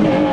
Yeah.